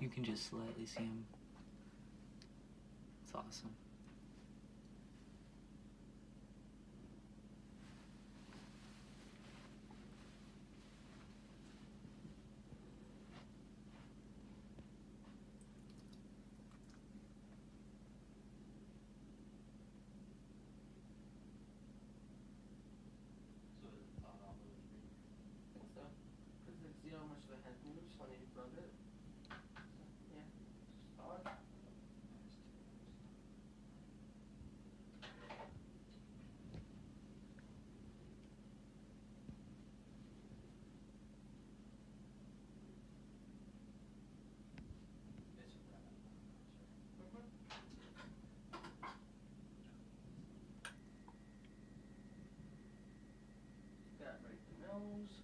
You can just slightly see them. It's awesome. So is it thought all those three? I think so. Because like, see how much the head moves when you rub Nose.